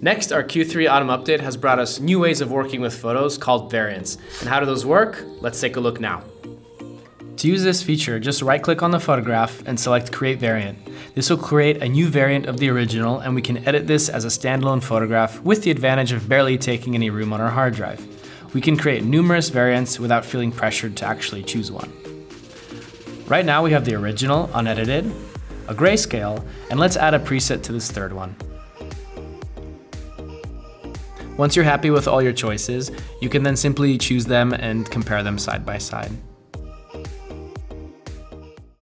Next, our Q3 Autumn update has brought us new ways of working with photos called variants. And how do those work? Let's take a look now. To use this feature, just right click on the photograph and select Create Variant. This will create a new variant of the original and we can edit this as a standalone photograph with the advantage of barely taking any room on our hard drive. We can create numerous variants without feeling pressured to actually choose one. Right now we have the original, unedited, a grayscale, and let's add a preset to this third one. Once you're happy with all your choices, you can then simply choose them and compare them side by side.